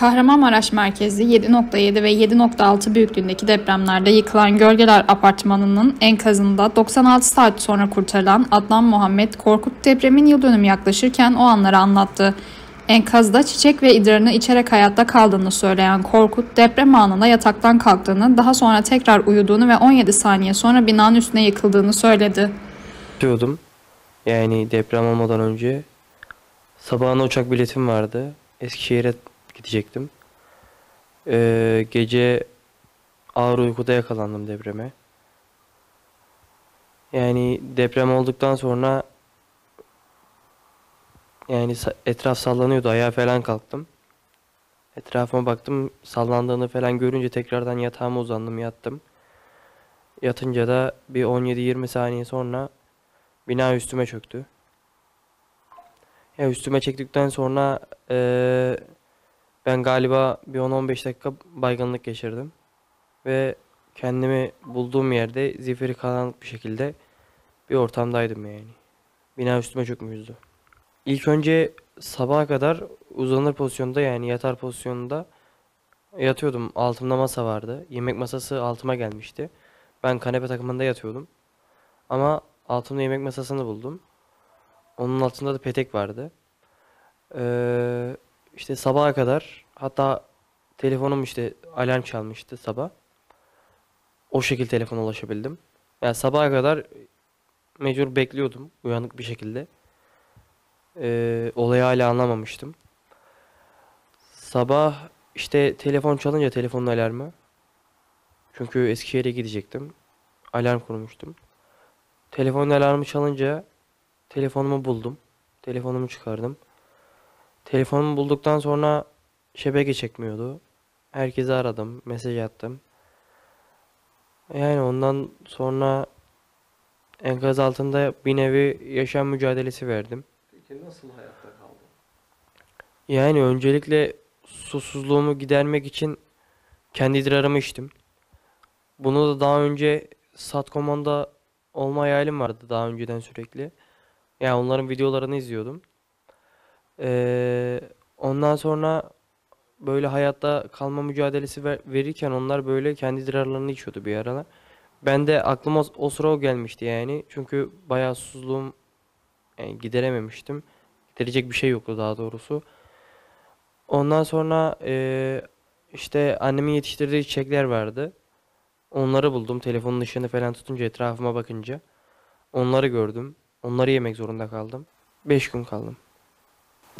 Kahramanmaraş merkezli 7.7 ve 7.6 büyüklüğündeki depremlerde yıkılan Gölgeler Apartmanı'nın enkazında 96 saat sonra kurtarılan Adnan Muhammed Korkut depremin yıl dönümü yaklaşırken o anları anlattı. Enkazda çiçek ve idrarını içerek hayatta kaldığını söyleyen Korkut, deprem anında yataktan kalktığını, daha sonra tekrar uyuduğunu ve 17 saniye sonra binanın üstüne yıkıldığını söyledi. Yatıyordum. Yani deprem olmadan önce. Sabahına uçak biletim vardı. Eskişehir'e gidecektim. Ee, gece ağır uykuda yakalandım depreme. Yani deprem olduktan sonra yani etraf sallanıyordu. Ayağa falan kalktım. Etrafıma baktım. Sallandığını falan görünce tekrardan yatağıma uzandım, yattım. Yatınca da bir 17-20 saniye sonra bina üstüme çöktü. Ya üstüme çektikten sonra eee, ben galiba bir 10-15 dakika baygınlık geçirdim. Ve kendimi bulduğum yerde zifiri karanlık bir şekilde bir ortamdaydım yani. Bina üstüme çökmüştü. İlk önce sabaha kadar uzanır pozisyonda yani yatar pozisyonunda yatıyordum. Altımda masa vardı. Yemek masası altıma gelmişti. Ben kanepe takımında yatıyordum. Ama altımda yemek masasını buldum. Onun altında da petek vardı. Ee, işte sabaha kadar hatta telefonum işte alarm çalmıştı sabah. O şekilde telefona ulaşabildim. Yani sabaha kadar mecbur bekliyordum uyanık bir şekilde. Ee, olayı hala anlamamıştım. Sabah işte telefon çalınca telefonun alarmı. Çünkü Eskişehir'e gidecektim. Alarm kurmuştum. Telefonun alarmı çalınca telefonumu buldum. Telefonumu çıkardım. Telefonumu bulduktan sonra şebeke çekmiyordu. Herkesi aradım, mesaj attım. Yani ondan sonra enkaz altında bir nevi yaşam mücadelesi verdim. Peki nasıl hayatta kaldın? Yani öncelikle susuzluğumu gidermek için kendi idrarımı içtim. Bunu da daha önce Satcomon'da olma hayalim vardı daha önceden sürekli. Yani onların videolarını izliyordum. Ee, ondan sonra böyle hayatta kalma mücadelesi ver- verirken onlar böyle kendi idrarlarını içiyordu bir aralar. Ben de aklıma o, o sıra o gelmişti yani. Çünkü bayağı susuzluğum yani giderememiştim. Giderecek bir şey yoktu daha doğrusu. Ondan sonra eee, işte annemin yetiştirdiği çiçekler vardı. Onları buldum. Telefonun ışığını falan tutunca etrafıma bakınca. Onları gördüm. Onları yemek zorunda kaldım. 5 gün kaldım.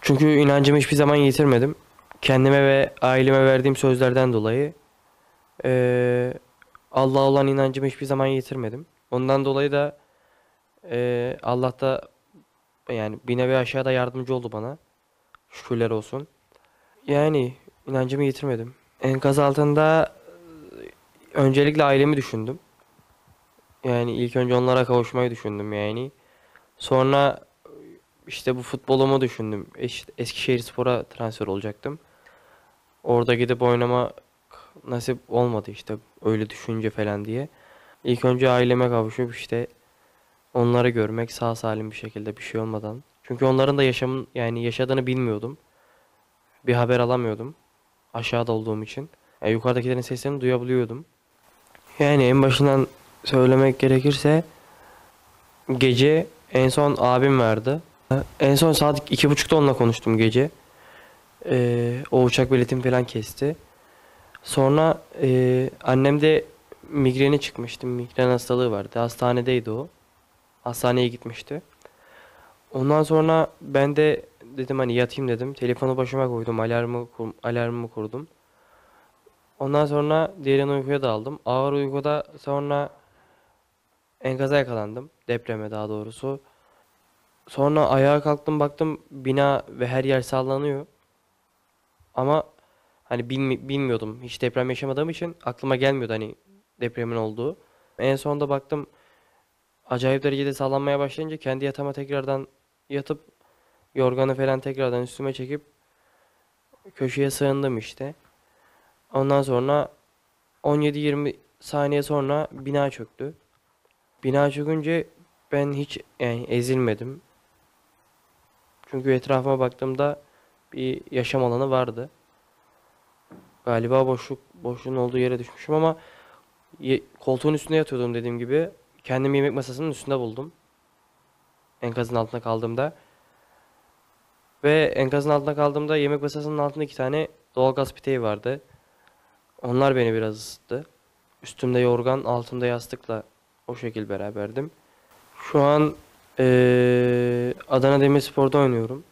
Çünkü inancımı hiçbir zaman yitirmedim. Kendime ve aileme verdiğim sözlerden dolayı eee Allah'a olan inancımı hiçbir zaman yitirmedim. Ondan dolayı da eee Allah da yani bir nevi aşağıda yardımcı oldu bana. Şükürler olsun. Yani inancımı yitirmedim. Enkaz altında e, öncelikle ailemi düşündüm. Yani ilk önce onlara kavuşmayı düşündüm yani. Sonra işte bu futbolumu düşündüm. Eş- Eskişehirspor'a transfer olacaktım. Orada gidip oynama nasip olmadı işte öyle düşünce falan diye. İlk önce aileme kavuşup işte onları görmek sağ salim bir şekilde bir şey olmadan. Çünkü onların da yaşamın yani yaşadığını bilmiyordum. Bir haber alamıyordum. Aşağıda olduğum için. Yani yukarıdakilerin seslerini duyabiliyordum. Yani en başından söylemek gerekirse gece en son abim vardı. En son saat iki buçukta onunla konuştum gece. Ee, o uçak biletimi falan kesti. Sonra e, annem de migreni çıkmıştı. Migren hastalığı vardı. Hastanedeydi o. Hastaneye gitmişti. Ondan sonra ben de dedim hani yatayım dedim. Telefonu başıma koydum. Alarmı kur, alarmımı kurdum. Ondan sonra derin uykuya daldım. Ağır uykuda sonra enkaza yakalandım. Depreme daha doğrusu. Sonra ayağa kalktım baktım bina ve her yer sallanıyor. Ama hani bilmi- bilmiyordum. Hiç deprem yaşamadığım için aklıma gelmiyordu hani depremin olduğu. En sonunda baktım acayip derecede sallanmaya başlayınca kendi yatağıma tekrardan yatıp yorganı falan tekrardan üstüme çekip köşeye sığındım işte. Ondan sonra 17-20 saniye sonra bina çöktü. Bina çökünce ben hiç yani ezilmedim. Çünkü etrafıma baktığımda bir yaşam alanı vardı. Galiba boşluk boşluğun olduğu yere düşmüşüm ama koltuğun üstünde yatıyordum dediğim gibi. Kendimi yemek masasının üstünde buldum. Enkazın altında kaldığımda. Ve enkazın altında kaldığımda yemek masasının altında iki tane doğalgaz peteği vardı. Onlar beni biraz ısıttı. Üstümde yorgan, altımda yastıkla o şekil beraberdim. Şu an eee, Adana Demirspor'da oynuyorum.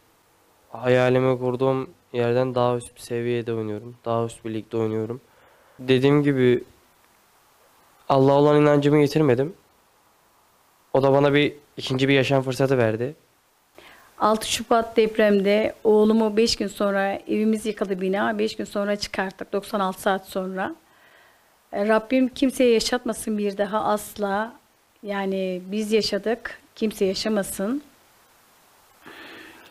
Hayalimi kurduğum yerden daha üst bir seviyede oynuyorum. Daha üst bir ligde oynuyorum. Dediğim gibi Allah'a olan inancımı yitirmedim. O da bana bir ikinci bir yaşam fırsatı verdi. 6 Şubat depremde oğlumu 5 gün sonra evimiz yıkıldı bina. 5 gün sonra çıkarttık 96 saat sonra. E, Rabbim kimseye yaşatmasın bir daha asla. Yani biz yaşadık kimse yaşamasın.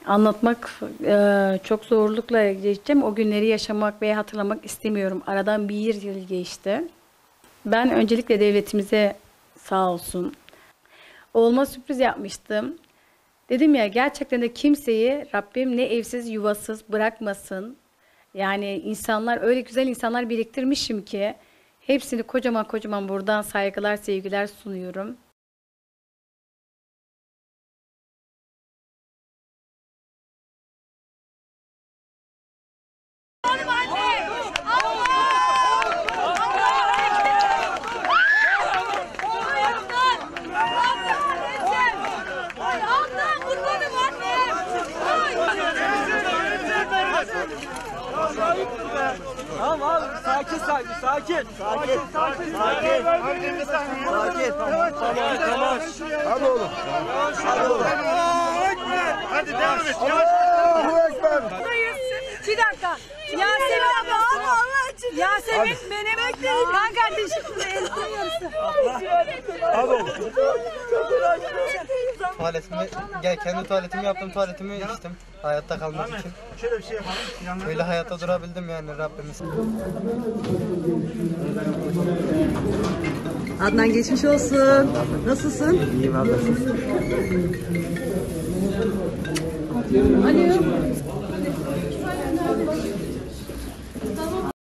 Anlatmak e, çok zorlukla geçeceğim. O günleri yaşamak veya hatırlamak istemiyorum. Aradan bir yıl geçti. Ben öncelikle devletimize sağ olsun. Oğluma sürpriz yapmıştım. Dedim ya gerçekten de kimseyi Rabbim ne evsiz yuvasız bırakmasın. Yani insanlar öyle güzel insanlar biriktirmişim ki hepsini kocaman kocaman buradan saygılar sevgiler sunuyorum. Sakin sakin. Sakin sakin sakin. Sakin. Tamam tamam. Hadi oğlum. Hadi oğlum. Hadi devam et. Yavaş. Allahu Ekber. Bir dakika. Yasemin abla. Allah için. Yasemin benim kan kardeşim. Hadi oğlum. Tuvaletimi, gel kendi tuvaletimi yaptım, tuvaletimi içtim. Hayatta kalmak için. Şöyle bir şey yapalım. Yanına Böyle hayatta durabildim yani Rabbimiz. Adnan geçmiş olsun. Nasılsın? İyiyim abla. Alo.